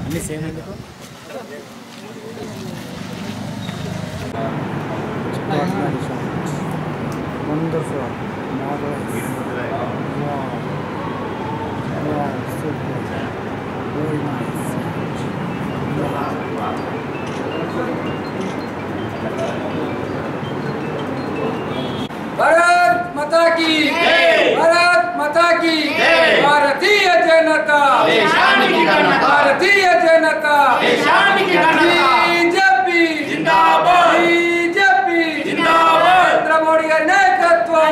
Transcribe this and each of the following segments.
అన్ని సేమ్ ఎందుకు wonderful marvellous wow wow super very nice Janata. Bharatiya Janata. నాయకత్వం.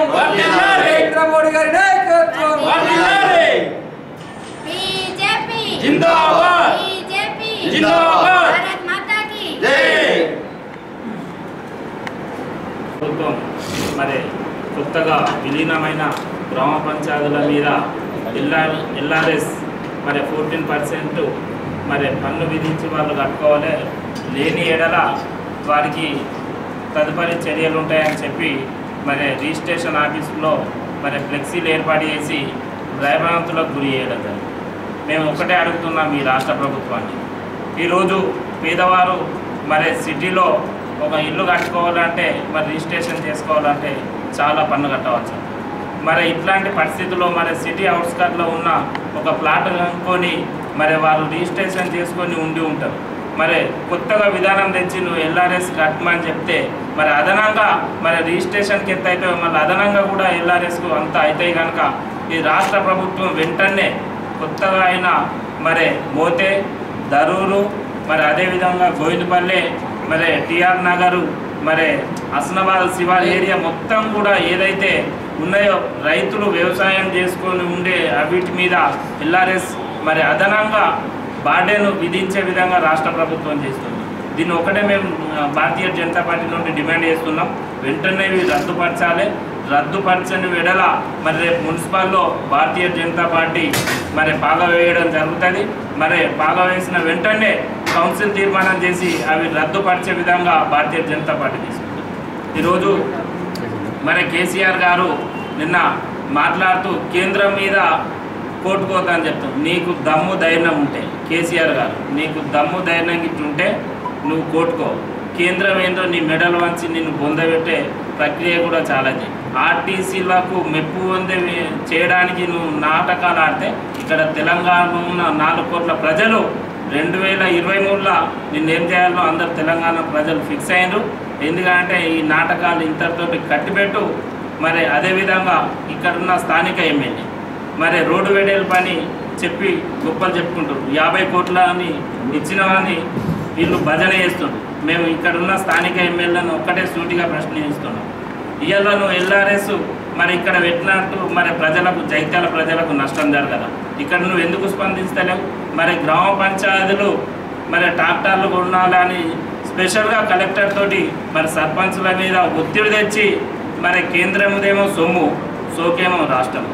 నరేంద్ర మోడీ గారి మరి కొత్తగా విలీనమైన గ్రామ పంచాయతీల మీద ఎల్ఆర్ ఎల్ఆర్ఎస్ మరి ఫోర్టీన్ పర్సెంట్ మరి పన్ను విధించి వాళ్ళు కట్టుకోవాలి. లేని ఎడల వారికి తదుపరి చర్యలు ఉంటాయని చెప్పి మరి రిజిస్ట్రేషన్ ఆఫీసులో మరి ఫ్లెక్సీలు ఏర్పాటు చేసి భయభ్రాంతులకు గురి చేయడం మేము ఒకటే అడుగుతున్నాం ఈ రాష్ట్ర ప్రభుత్వాన్ని. ఈరోజు పేదవారు మరి సిటీలో ఒక ఇల్లు కట్టుకోవాలంటే మరి రిజిస్ట్రేషన్ చేసుకోవాలంటే చాలా పన్ను కట్టవచ్చు మరి ఇట్లాంటి పరిస్థితుల్లో మరి సిటీ అవుట్స్కట్లో ఉన్న ఒక ప్లాట్ కొనుక్కొని మరి వారు రిజిస్ట్రేషన్ చేసుకొని ఉండి ఉంటారు. మరి కొత్తగా విధానం తెచ్చి నువ్వు ఎల్ఆర్ఎస్ కట్టమని చెప్తే మరి అదనంగా మరి రిజిస్ట్రేషన్కి ఎంత అవుతాయో మళ్ళీ అదనంగా కూడా ఎల్ఆర్ఎస్కు అంత అవుతాయి కనుక ఈ రాష్ట్ర ప్రభుత్వం వెంటనే కొత్తగా అయిన మరి మోతే దరూరు మరి అదేవిధంగా గోవిందపల్లె మరి టిఆర్ నగరు మరి హస్నాబాద్ శివార్ ఏరియా మొత్తం కూడా ఏదైతే ఉన్నాయో రైతులు వ్యవసాయం చేసుకొని ఉండే వీటి మీద ఎల్ఆర్ఎస్ మరి అదనంగా బార్డెను విధించే విధంగా రాష్ట్ర ప్రభుత్వం చేస్తుంది. దీన్ని ఒకటే మేము భారతీయ జనతా పార్టీ నుండి డిమాండ్ చేస్తున్నాం. వెంటనే ఇవి రద్దుపరచాలి. రద్దుపరచని వెడల మరి రేపు మున్సిపాల్లో భారతీయ జనతా పార్టీ మరి బాగా వేయడం జరుగుతుంది. మరి బాగా వేసిన వెంటనే కౌన్సిల్ తీర్మానం చేసి అవి రద్దుపరిచే విధంగా భారతీయ జనతా పార్టీ తీసుకుంటుంది ఈరోజు మరి కేసీఆర్ గారు నిన్న మాట్లాడుతూ కేంద్రం మీద కోర్టుకోతా అని చెప్తాం నీకు దమ్ము ధైర్యం ఉంటే కేసీఆర్ గారు నీకు దమ్ము ధైర్యం ఇట్టుంటే నువ్వు కోట్టుకో కేంద్రం ఏందో నీ మెడల్ వంచి నిన్ను పొందబెట్టే ప్రక్రియ కూడా చాలా చేయి ఆర్టీసీలకు మెప్పు పొందే చేయడానికి నువ్వు నాటకాలు ఆడితే ఇక్కడ తెలంగాణలో ఉన్న నాలుగు కోట్ల ప్రజలు రెండు వేల ఇరవై మూడులో నిన్నేం చేయాలో అందరు తెలంగాణ ప్రజలు ఫిక్స్ అయ్యారు ఎందుకంటే ఈ నాటకాలు ఇంతటితోటి కట్టిపెట్టు. మరి అదేవిధంగా ఇక్కడున్న స్థానిక ఎమ్మెల్యే. మరి రోడ్డు వేడేల పని చెప్పి గొప్పలు చెప్పుకుంటారు. యాభై కోట్ల అని ఇచ్చినవని వీళ్ళు భజన చేస్తుండ్రు. మేము ఇక్కడున్న స్థానిక ఎమ్మెల్యేలను ఒక్కటే సూటిగా ప్రశ్నిస్తున్నాం ఇయ్యలను ఎల్ఆర్ఎస్ మరి ఇక్కడ పెట్టినట్టు మరి ప్రజలకు జైత్యాల ప్రజలకు నష్టం జరగదా? ఇక్కడ నువ్వు ఎందుకు స్పందిస్తలేవు? మరి గ్రామ పంచాయతీలు మరి ట్రాక్టర్లు కొనాలని స్పెషల్గా కలెక్టర్ తోటి మరి సర్పంచ్ల మీద ఒత్తిడి తెచ్చి మరి కేంద్రముదేమో సొమ్ము సోకేమో రాష్ట్రం.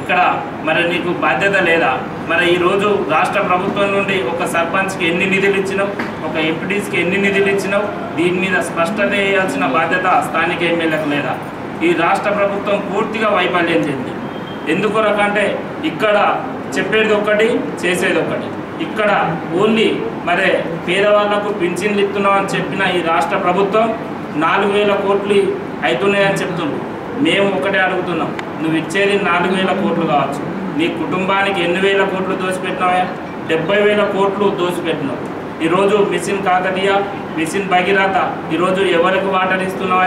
ఇక్కడ మరి నీకు బాధ్యత లేదా? మరి ఈరోజు రాష్ట్ర ప్రభుత్వం నుండి ఒక సర్పంచ్కి ఎన్ని నిధులు ఇచ్చినావు? ఒక ఎంపీటీస్కి ఎన్ని నిధులు ఇచ్చినావు? దీని మీద స్పష్టత చేయాల్సిన బాధ్యత స్థానిక ఎమ్మెల్యేలకు లేదా? ఈ రాష్ట్ర ప్రభుత్వం పూర్తిగా వైఫల్యం చెందింది. ఎందుకు రకంటే ఇక్కడ చెప్పేది ఒకటి చేసేది ఒకటి ఇక్కడ ఓన్లీ మరి పేదవాళ్ళకు పింఛన్లు ఇస్తున్నాం అని చెప్పిన ఈ రాష్ట్ర ప్రభుత్వం నాలుగు వేల కోట్లు అవుతున్నాయని చెప్తుంది. మేము ఒకటే అడుగుతున్నాం. నువ్వు ఇచ్చేది నాలుగు వేల కోట్లు కావచ్చు. నీ కుటుంబానికి ఎన్ని వేల కోట్లు దోసిపెట్టినావా డెబ్బై వేల కోట్లు దోసిపెట్టినావు ఈరోజు మిషన్ కాకతీయ మిషన్ భగీరథ ఈరోజు ఎవరికి వాటర్ ఇస్తున్నావా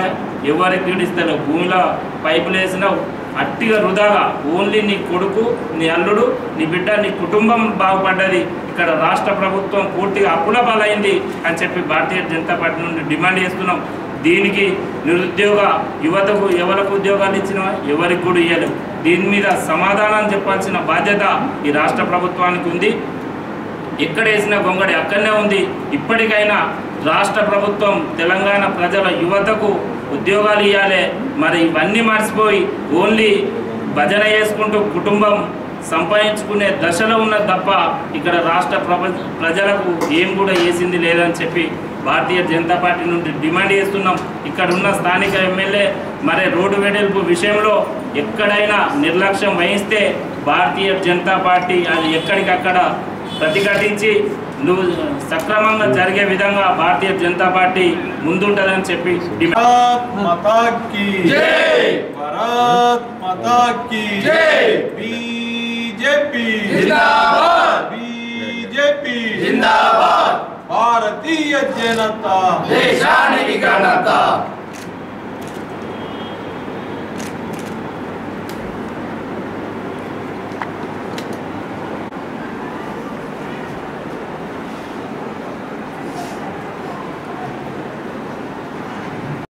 ఎవరికి నీళ్ళు ఇస్తలేవు? భూమిలో పైపులు వేసినావు. అట్టిగా వృధాగా ఓన్లీ నీ కొడుకు నీ అల్లుడు నీ బిడ్డ నీ కుటుంబం బాగుపడ్డది. ఇక్కడ రాష్ట్ర ప్రభుత్వం పూర్తిగా అప్పుల పాలైంది అని చెప్పి భారతీయ జనతా పార్టీ నుండి డిమాండ్ చేస్తున్నాం. దీనికి నిరుద్యోగ యువతకు ఎవరికి ఉద్యోగాలు ఇచ్చినా ఎవరికి కూడా ఇవ్వలేవు దీని మీద సమాధానం చెప్పాల్సిన బాధ్యత ఈ రాష్ట్ర ప్రభుత్వానికి ఉంది. ఎక్కడ వేసిన గొంగడి అక్కడనే ఉంది. ఇప్పటికైనా రాష్ట్ర ప్రభుత్వం తెలంగాణ ప్రజల యువతకు ఉద్యోగాలు ఇవ్వాలి మరి ఇవన్నీ మర్చిపోయి ఓన్లీ భజన చేసుకుంటూ కుటుంబం సంపాదించుకునే దశలో ఉన్న తప్ప ఇక్కడ రాష్ట్ర ప్రజలకు ఏం కూడా వేసింది లేదని చెప్పి భారతీయ జనతా పార్టీ నుండి డిమాండ్ చేస్తున్నాం. ఇక్కడ ఉన్న స్థానిక ఎమ్మెల్యే మరి రోడ్డు వెడల్పు విషయంలో ఎక్కడైనా నిర్లక్ష్యం వహిస్తే భారతీయ జనతా పార్టీ అది ఎక్కడికక్కడ ప్రతిఘటించి నువ్వు సక్రమంగా జరిగే విధంగా భారతీయ జనతా పార్టీ ముందుంటదని చెప్పి భారతీయ జనతా దేశానికి ఘనత!